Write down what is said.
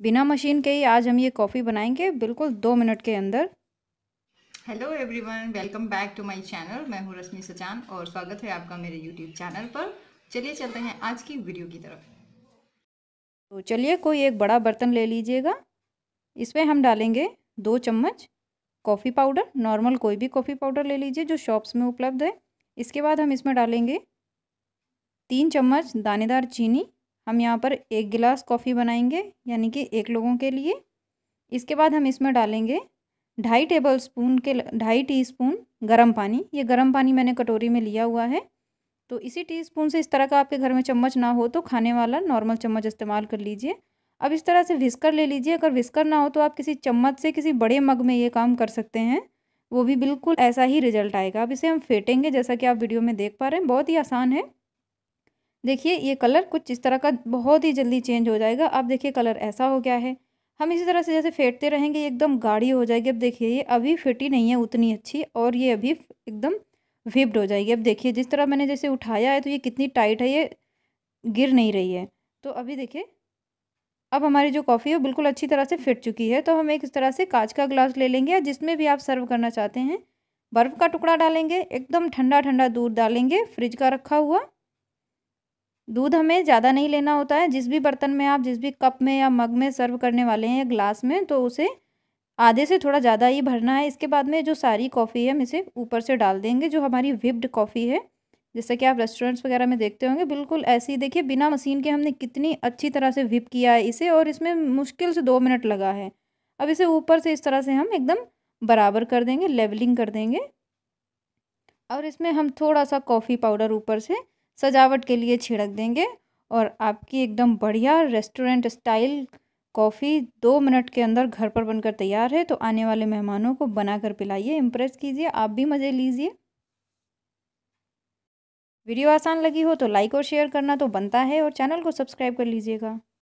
बिना मशीन के ही आज हम ये कॉफ़ी बनाएँगे। बिल्कुल दो मिनट के अंदर। Hello everyone welcome back to my channel मैं हूँ रश्मि सचान और स्वागत है आपका मेरे यूट्यूब चैनल पर। चलिए चलते हैं आज की वीडियो की तरफ़। तो चलिए कोई एक बड़ा बर्तन ले लीजिएगा। इसमें हम डालेंगे दो चम्मच कॉफ़ी पाउडर नॉर्मल कोई भी कॉफ़ी पाउडर ले लीजिए जो शॉप्स में उपलब्ध है। इसके बाद हम इसमें डालेंगे तीन चम्मच दानेदार चीनी। हम यहाँ पर एक गिलास कॉफ़ी बनाएँगे, यानी कि एक लोगों के लिए। इसके बाद हम इसमें डालेंगे ढाई टेबल स्पून के ढाई टी स्पून गर्म पानी। ये गर्म पानी मैंने कटोरी में लिया हुआ है। तो इसी टी स्पून से इस तरह का आपके घर में चम्मच ना हो तो खाने वाला नॉर्मल चम्मच इस्तेमाल कर लीजिए। अब इस तरह से विस्कर ले लीजिए। अगर विस्कर ना हो तो आप किसी चम्मच से किसी बड़े मग में ये काम कर सकते हैं। वो भी बिल्कुल ऐसा ही रिज़ल्ट आएगा। अब इसे हम फेंटेंगे, जैसा कि आप वीडियो में देख पा रहे हैं। बहुत ही आसान है। देखिए, ये कलर कुछ इस तरह का बहुत ही जल्दी चेंज हो जाएगा। अब देखिए, कलर ऐसा हो गया है। हम इसी तरह से जैसे फेंटते रहेंगे, ये एकदम गाढ़ी हो जाएगी। अब देखिए, ये अभी फिटी नहीं है उतनी अच्छी और ये अभी एकदम विप्ड हो जाएगी। अब देखिए, जिस तरह मैंने जैसे उठाया है तो ये कितनी टाइट है, ये गिर नहीं रही है। तो अभी देखिए, अब हमारी जो कॉफ़ी है बिल्कुल अच्छी तरह से फिट चुकी है। तो हम एक इस तरह से कांच का ग्लास ले लेंगे या जिसमें भी आप सर्व करना चाहते हैं। बर्फ़ का टुकड़ा डालेंगे, एकदम ठंडा ठंडा दूध डालेंगे, फ्रिज का रखा हुआ। दूध हमें ज़्यादा नहीं लेना होता है। जिस भी बर्तन में आप, जिस भी कप में या मग में सर्व करने वाले हैं या ग्लास में तो उसे आधे से थोड़ा ज़्यादा ही भरना है। इसके बाद में जो सारी कॉफ़ी है, हम इसे ऊपर से डाल देंगे, जो हमारी विप्ड कॉफ़ी है। जैसे कि आप रेस्टोरेंट्स वगैरह में देखते होंगे, बिल्कुल ऐसे ही, देखिए, बिना मशीन के हमने कितनी अच्छी तरह से विप किया है इसे और इसमें मुश्किल से दो मिनट लगा है। अब इसे ऊपर से इस तरह से हम एकदम बराबर कर देंगे, लेवलिंग कर देंगे। और इसमें हम थोड़ा सा कॉफ़ी पाउडर ऊपर से सजावट के लिए छिड़क देंगे और आपकी एकदम बढ़िया रेस्टोरेंट स्टाइल कॉफ़ी दो मिनट के अंदर घर पर बनकर तैयार है। तो आने वाले मेहमानों को बनाकर पिलाइए इम्प्रेस कीजिए, आप भी मज़े लीजिए। वीडियो आसान लगी हो तो लाइक और शेयर करना तो बनता है और चैनल को सब्सक्राइब कर लीजिएगा।